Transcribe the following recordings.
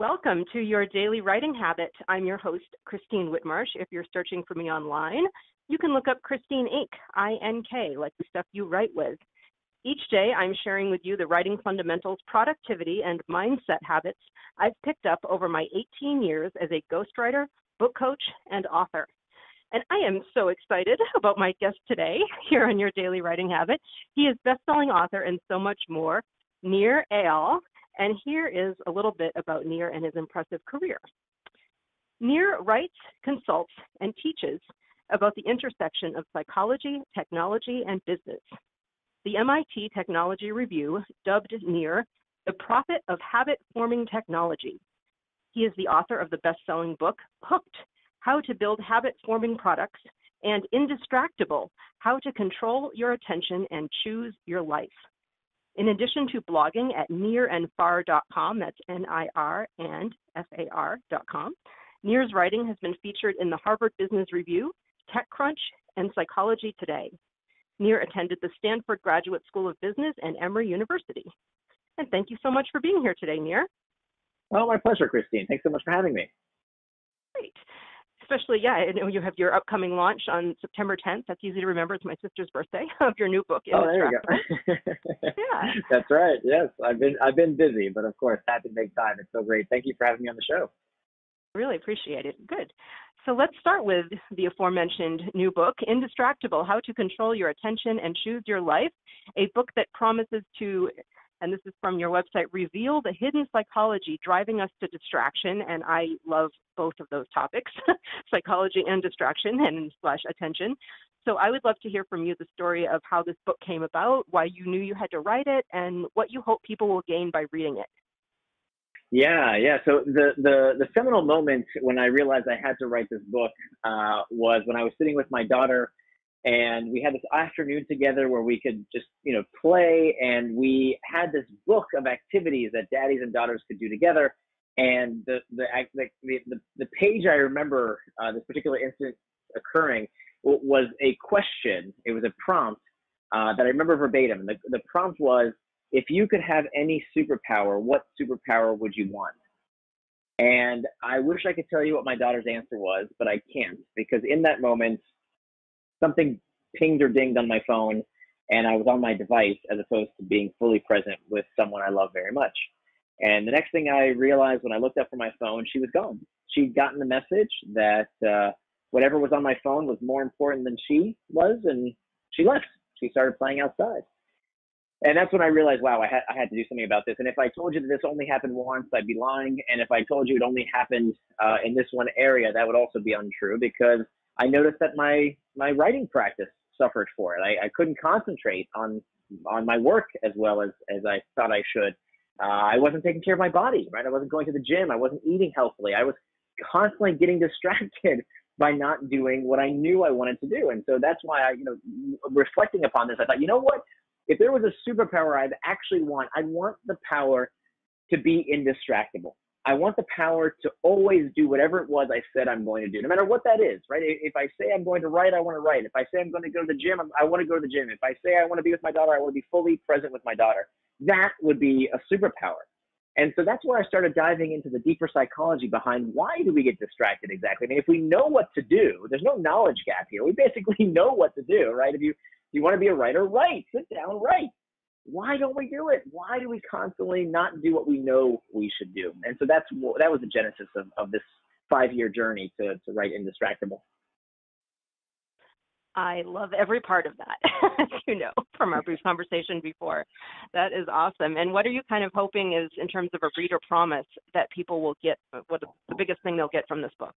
Welcome to your daily writing habit. I'm your host, Christine Whitmarsh. If you're searching for me online, you can look up Christine Ink, I N K, like the stuff you write with. Each day, I'm sharing with you the writing fundamentals, productivity, and mindset habits I've picked up over my 18 years as a ghostwriter, book coach, and author. And I am so excited about my guest today here on Your Daily Writing Habit. He is best-selling author and so much more, Nir Eyal. And here is a little bit about Nir and his impressive career. Nir writes, consults, and teaches about the intersection of psychology, technology, and business. The MIT Technology Review dubbed Nir the prophet of habit forming technology. He is the author of the best selling book, Hooked How to Build Habit Forming Products, and Indistractable How to Control Your Attention and Choose Your Life. In addition to blogging at nirandfar.com, that's N I R and F A R.com, Nir's writing has been featured in the Harvard Business Review, TechCrunch, and Psychology Today. Nir attended the Stanford Graduate School of Business and Emory University. And thank you so much for being here today, Nir. Well, my pleasure, Christine. Thanks so much for having me. Great. Especially, yeah, I know you have your upcoming launch on September 10th. That's easy to remember. It's my sister's birthday of your new book. Oh, there you go. yeah. That's right. Yes, I've been I've been busy, but of course, had to make time. It's so great. Thank you for having me on the show. Really appreciate it. Good. So let's start with the aforementioned new book, Indistractable How to Control Your Attention and Choose Your Life, a book that promises to, and this is from your website, reveal the hidden psychology driving us to distraction. And I love both of those topics, psychology and distraction and slash attention. So I would love to hear from you the story of how this book came about, why you knew you had to write it, and what you hope people will gain by reading it. Yeah, yeah. So the the the seminal moment when I realized I had to write this book uh, was when I was sitting with my daughter, and we had this afternoon together where we could just you know play, and we had this book of activities that daddies and daughters could do together. And the the the the, the page I remember uh, this particular incident occurring was a question. It was a prompt uh, that I remember verbatim. The the prompt was if you could have any superpower, what superpower would you want? And I wish I could tell you what my daughter's answer was, but I can't because in that moment, something pinged or dinged on my phone and I was on my device as opposed to being fully present with someone I love very much. And the next thing I realized when I looked up from my phone, she was gone. She'd gotten the message that uh, whatever was on my phone was more important than she was, and she left. She started playing outside and that's when I realized, wow, I had I had to do something about this. And if I told you that this only happened once, I'd be lying. And if I told you it only happened uh, in this one area, that would also be untrue because I noticed that my my writing practice suffered for it. I, I couldn't concentrate on on my work as well as as I thought I should. Uh, I wasn't taking care of my body, right? I wasn't going to the gym. I wasn't eating healthily. I was constantly getting distracted by not doing what I knew I wanted to do. And so that's why I, you know, reflecting upon this, I thought, you know what? if there was a superpower I'd actually want, I'd want the power to be indistractable. I want the power to always do whatever it was I said I'm going to do, no matter what that is, right? If I say I'm going to write, I want to write. If I say I'm going to go to the gym, I want to go to the gym. If I say I want to be with my daughter, I want to be fully present with my daughter. That would be a superpower. And so that's where I started diving into the deeper psychology behind why do we get distracted exactly? I mean, if we know what to do, there's no knowledge gap here. We basically know what to do, right? If you if you want to be a writer? Write. Sit down, write. Why don't we do it? Why do we constantly not do what we know we should do? And so that's that was the genesis of, of this five year journey to, to write Indistractable. I love every part of that, you know from our brief conversation before. That is awesome. And what are you kind of hoping is, in terms of a reader promise, that people will get? What the biggest thing they'll get from this book?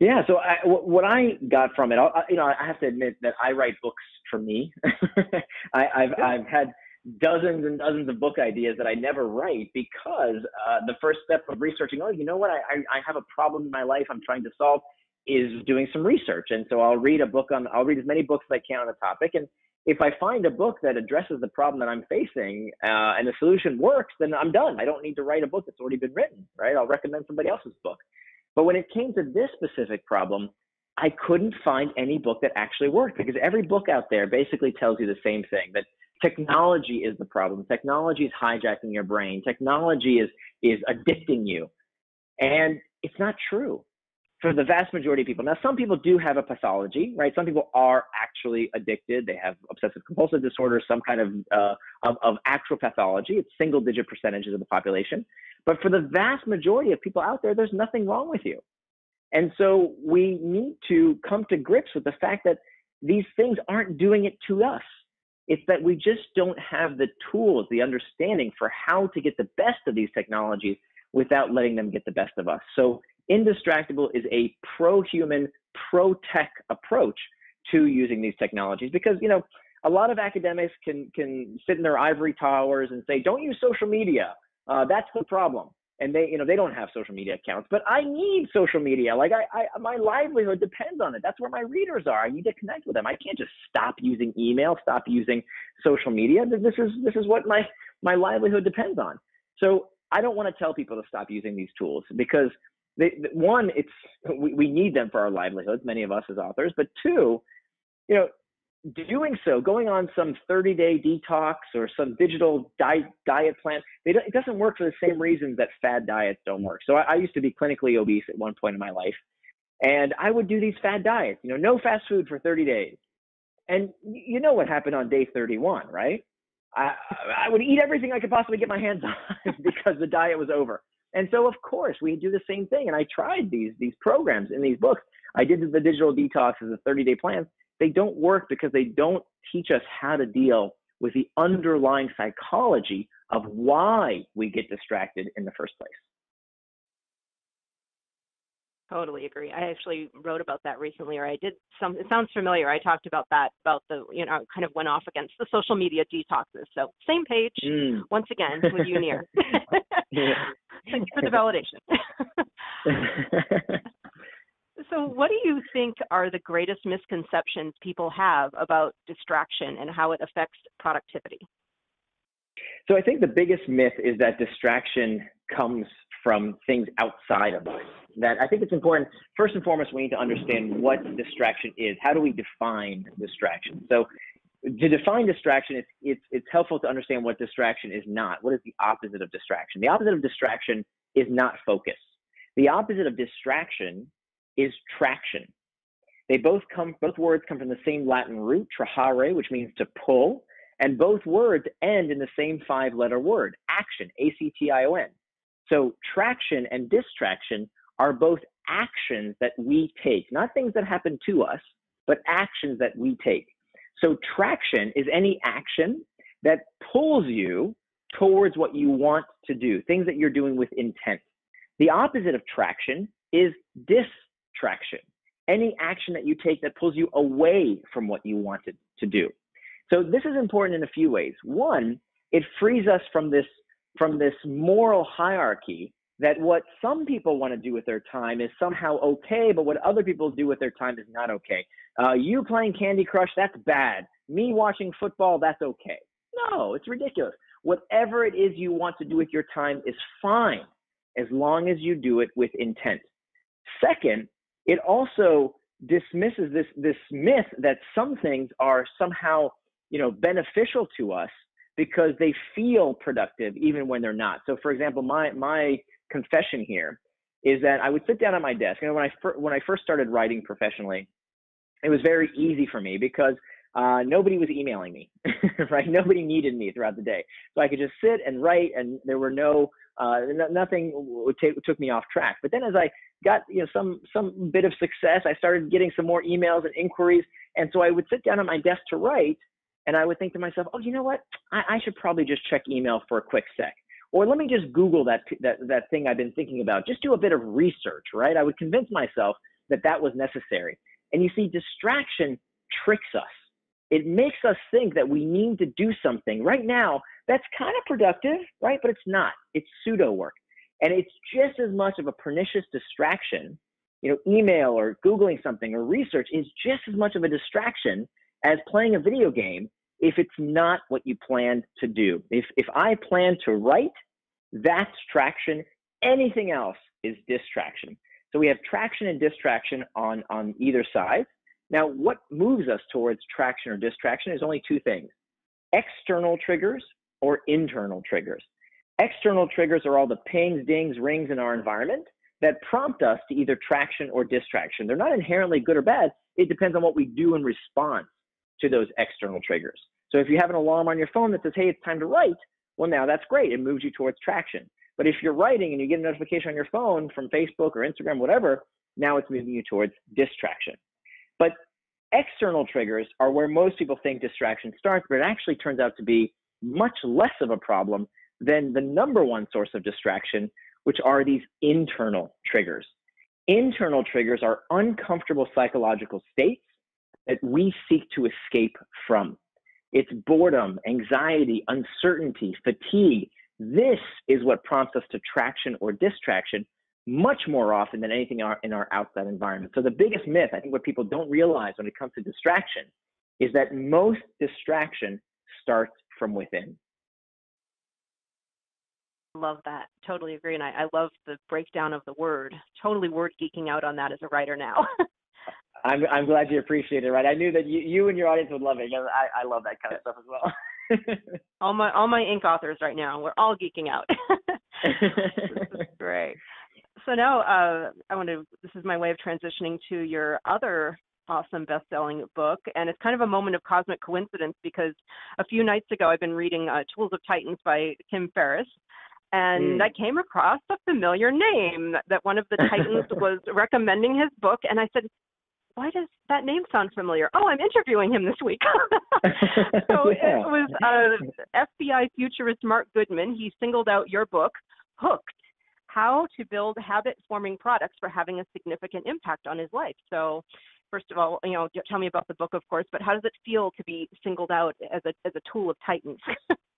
Yeah. So I, what I got from it, I, you know, I have to admit that I write books for me. I, have I've had dozens and dozens of book ideas that I never write because uh, the first step of researching, oh, you know what, I, I, I have a problem in my life I'm trying to solve, is doing some research. And so I'll read a book on, I'll read as many books as I can on the topic. And if I find a book that addresses the problem that I'm facing uh, and the solution works, then I'm done. I don't need to write a book that's already been written, right? I'll recommend somebody else's book. But when it came to this specific problem, I couldn't find any book that actually worked because every book out there basically tells you the same thing that technology is the problem. Technology is hijacking your brain. Technology is is addicting you. And it's not true for the vast majority of people. Now, some people do have a pathology, right? Some people are actually addicted. They have obsessive compulsive disorder, some kind of, uh, of, of actual pathology. It's single digit percentages of the population. But for the vast majority of people out there, there's nothing wrong with you. And so we need to come to grips with the fact that these things aren't doing it to us. It's that we just don't have the tools, the understanding for how to get the best of these technologies without letting them get the best of us. So Indistractable is a pro-human, pro-tech approach to using these technologies because, you know, a lot of academics can can sit in their ivory towers and say, "Don't use social media. Uh, that's the problem." And they, you know, they don't have social media accounts, but I need social media. Like I, I, my livelihood depends on it. That's where my readers are. I need to connect with them. I can't just stop using email, stop using social media. This is this is what my my livelihood depends on. So I don't want to tell people to stop using these tools because they, one, it's we, we need them for our livelihoods, many of us as authors, but two, you know, doing so, going on some 30 day detox or some digital diet, diet plan, it doesn't work for the same reasons that fad diets don't work. So I, I, used to be clinically obese at one point in my life, and I would do these fad diets, you know, no fast food for 30 days. And you know what happened on day 31, right? I, I would eat everything I could possibly get my hands on because the diet was over. And so, of course, we do the same thing. And I tried these these programs in these books. I did the digital detox as a 30 day plan. They don't work because they don't teach us how to deal with the underlying psychology of why we get distracted in the first place. Totally agree. I actually wrote about that recently, or I did some. It sounds familiar. I talked about that, about the, you know, kind of went off against the social media detoxes. So same page, mm. once again, with you Nir. Thank you for the validation. so, what do you think are the greatest misconceptions people have about distraction and how it affects productivity? So, I think the biggest myth is that distraction comes from things outside of us. That I think it's important. First and foremost, we need to understand what distraction is. How do we define distraction? So, to define distraction, it's, it's, it's helpful to understand what distraction is not. What is the opposite of distraction? The opposite of distraction is not focus. The opposite of distraction is traction. They both come, both words come from the same Latin root, trahere, which means to pull, and both words end in the same five letter word, action, A C T I O N. So traction and distraction are both actions that we take, not things that happen to us, but actions that we take. So traction is any action that pulls you towards what you want to do, things that you're doing with intent. The opposite of traction is distraction, any action that you take that pulls you away from what you wanted to do. So this is important in a few ways. One, it frees us from this from this moral hierarchy that what some people want to do with their time is somehow okay, but what other people do with their time is not okay. Uh, you playing Candy Crush, that's bad. Me watching football, that's okay. No, it's ridiculous. Whatever it is you want to do with your time is fine as long as you do it with intent. Second, it also dismisses this this myth that some things are somehow you know beneficial to us because they feel productive even when they're not. So, for example, my my confession here is that I would sit down at my desk. You know, when I fir- when I first started writing professionally, it was very easy for me because uh, nobody was emailing me, right? Nobody needed me throughout the day, so I could just sit and write, and there were no, uh, nothing take, took me off track. But then as I got you know some some bit of success, I started getting some more emails and inquiries, and so I would sit down at my desk to write, and I would think to myself, oh, you know what? I, I should probably just check email for a quick sec. Or let me just Google that, that, that thing I've been thinking about. Just do a bit of research, right? I would convince myself that that was necessary. And you see, distraction tricks us. It makes us think that we need to do something right now that's kind of productive, right? But it's not. It's pseudo work. And it's just as much of a pernicious distraction. You know, email or Googling something or research is just as much of a distraction as playing a video game if it's not what you planned to do. If, if I plan to write, that's traction. Anything else is distraction. So we have traction and distraction on, on either side. Now, what moves us towards traction or distraction is only two things external triggers or internal triggers. External triggers are all the pings, dings, rings in our environment that prompt us to either traction or distraction. They're not inherently good or bad. It depends on what we do in response to those external triggers. So if you have an alarm on your phone that says, hey, it's time to write, well, now that's great. It moves you towards traction. But if you're writing and you get a notification on your phone from Facebook or Instagram, whatever, now it's moving you towards distraction. But external triggers are where most people think distraction starts, but it actually turns out to be much less of a problem than the number one source of distraction, which are these internal triggers. Internal triggers are uncomfortable psychological states that we seek to escape from. It's boredom, anxiety, uncertainty, fatigue. This is what prompts us to traction or distraction much more often than anything in our outside environment. So the biggest myth, I think what people don't realize when it comes to distraction is that most distraction starts from within. Love that. Totally agree. And I, I love the breakdown of the word. Totally word geeking out on that as a writer now. I'm I'm glad you appreciate it, right? I knew that you, you and your audience would love it. I, I love that kind of stuff as well. all my all my ink authors right now, we're all geeking out. great. So now uh, I want to. This is my way of transitioning to your other awesome best-selling book, and it's kind of a moment of cosmic coincidence because a few nights ago I've been reading uh, Tools of Titans by Tim Ferriss, and mm. I came across a familiar name that one of the Titans was recommending his book, and I said, why does that name sound familiar? Oh, I'm interviewing him this week. so yeah. it was uh, FBI futurist Marc Goodman. He singled out your book, Hooked How to Build Habit Forming Products for Having a Significant Impact on His Life. So, first of all, you know, tell me about the book, of course, but how does it feel to be singled out as a, as a tool of Titans?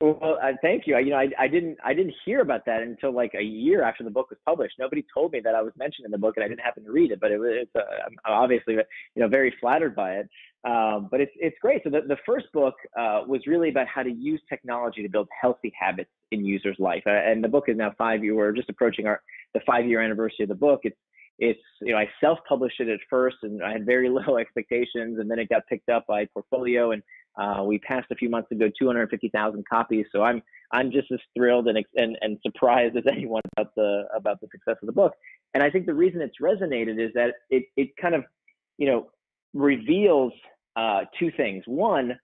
Well, uh, thank you. I, you know, I, I didn't I didn't hear about that until like a year after the book was published. Nobody told me that I was mentioned in the book, and I didn't happen to read it. But it was it's, uh, obviously you know very flattered by it. Um, but it's it's great. So the the first book uh, was really about how to use technology to build healthy habits in users' life, uh, and the book is now five year. We're just approaching our the five year anniversary of the book. It's it's you know I self published it at first, and I had very low expectations, and then it got picked up by Portfolio and uh, we passed a few months ago 250,000 copies, so I'm I'm just as thrilled and, and and surprised as anyone about the about the success of the book. And I think the reason it's resonated is that it it kind of you know reveals uh, two things. One,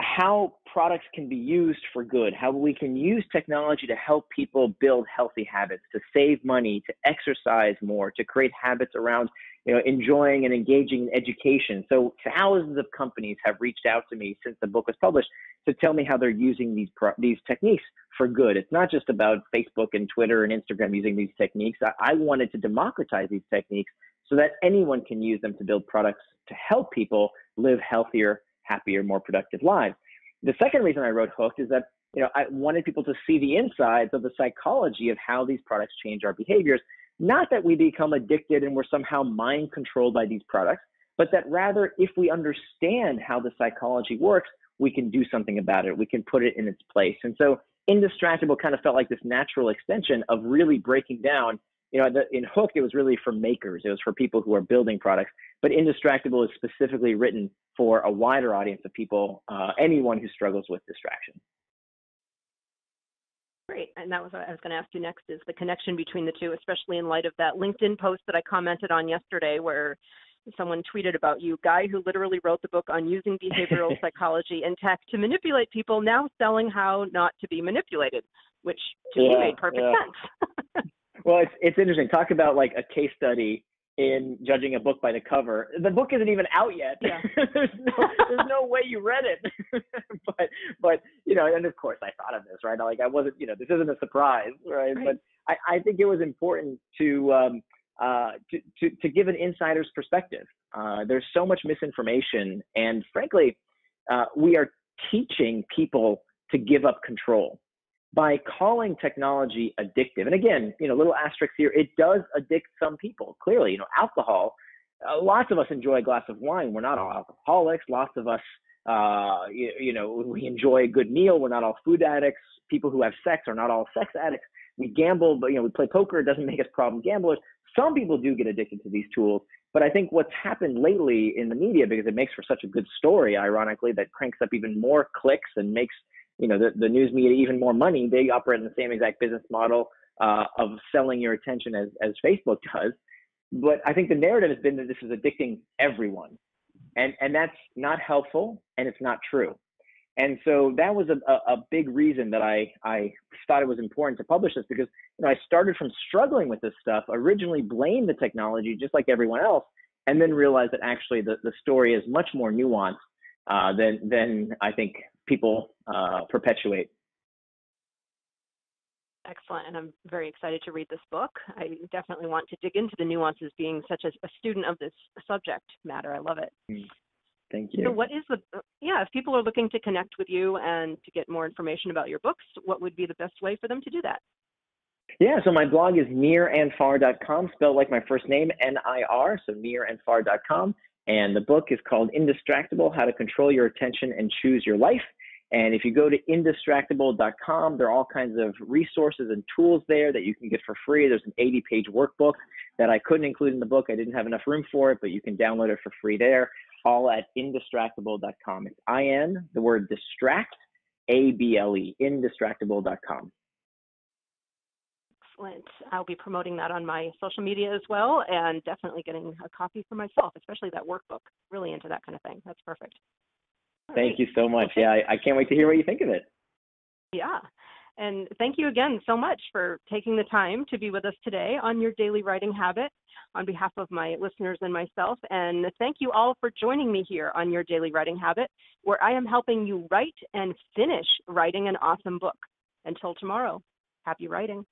how products can be used for good, how we can use technology to help people build healthy habits, to save money, to exercise more, to create habits around you know, enjoying and engaging in education. So thousands of companies have reached out to me since the book was published to tell me how they're using these pro- these techniques for good. It's not just about Facebook and Twitter and Instagram using these techniques. I, I wanted to democratize these techniques so that anyone can use them to build products to help people live healthier, happier, more productive lives. The second reason I wrote Hooked is that you know I wanted people to see the insides of the psychology of how these products change our behaviors not that we become addicted and we're somehow mind controlled by these products, but that rather, if we understand how the psychology works, we can do something about it. We can put it in its place. And so, Indistractable kind of felt like this natural extension of really breaking down. You know, in Hook, it was really for makers, it was for people who are building products. But Indistractable is specifically written for a wider audience of people, uh, anyone who struggles with distraction. Great. And that was what I was going to ask you next is the connection between the two, especially in light of that LinkedIn post that I commented on yesterday where someone tweeted about you, guy who literally wrote the book on using behavioral psychology and tech to manipulate people, now selling how not to be manipulated, which to yeah, me made perfect yeah. sense. well, it's it's interesting. Talk about like a case study in judging a book by the cover. The book isn't even out yet. Yeah. there's no there's no way you read it. but but you know, and of course I thought of this, right? Like I wasn't, you know, this isn't a surprise, right? right. But I, I think it was important to um uh to, to to give an insider's perspective. Uh there's so much misinformation and frankly, uh we are teaching people to give up control by calling technology addictive. And again, you know, little asterisk here, it does addict some people. Clearly, you know, alcohol. Uh, lots of us enjoy a glass of wine. We're not all alcoholics. Lots of us, uh, you, you know, we enjoy a good meal. We're not all food addicts. People who have sex are not all sex addicts. We gamble, but you know, we play poker. It doesn't make us problem gamblers. Some people do get addicted to these tools. But I think what's happened lately in the media, because it makes for such a good story, ironically, that cranks up even more clicks and makes you know the, the news media even more money. They operate in the same exact business model uh, of selling your attention as as Facebook does. But I think the narrative has been that this is addicting everyone, and and that's not helpful and it's not true. And so that was a, a, a big reason that I, I thought it was important to publish this because you know I started from struggling with this stuff, originally blamed the technology just like everyone else, and then realized that actually the, the story is much more nuanced uh, than than I think people uh, perpetuate. Excellent, and I'm very excited to read this book. I definitely want to dig into the nuances, being such a, a student of this subject matter. I love it. Mm. Thank you. So, what is the yeah? If people are looking to connect with you and to get more information about your books, what would be the best way for them to do that? Yeah, so my blog is nirandfar.com, spelled like my first name, N-I-R, so nirandfar.com. And the book is called Indistractable, How to Control Your Attention and Choose Your Life. And if you go to indistractable.com, there are all kinds of resources and tools there that you can get for free. There's an 80 page workbook that I couldn't include in the book. I didn't have enough room for it, but you can download it for free there, all at indistractable.com. It's I N, the word distract, A B L E, indistractable.com. Excellent. I'll be promoting that on my social media as well and definitely getting a copy for myself, especially that workbook. Really into that kind of thing. That's perfect. Thank you so much. Yeah, I, I can't wait to hear what you think of it. Yeah. And thank you again so much for taking the time to be with us today on your daily writing habit on behalf of my listeners and myself. And thank you all for joining me here on your daily writing habit, where I am helping you write and finish writing an awesome book. Until tomorrow, happy writing.